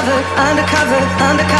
undercover, undercover, undercover.